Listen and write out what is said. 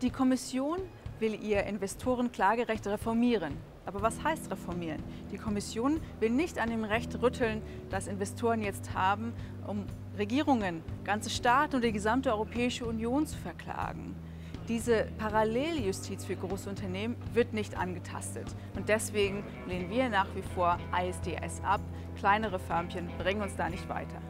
Die Kommission will ihr Investorenklagerecht reformieren. Aber was heißt reformieren? Die Kommission will nicht an dem Recht rütteln, das Investoren jetzt haben, um Regierungen, ganze Staaten und die gesamte Europäische Union zu verklagen. Diese Paralleljustiz für große Unternehmen wird nicht angetastet. Und deswegen lehnen wir nach wie vor ISDS ab. Kleinere Förmchen bringen uns da nicht weiter.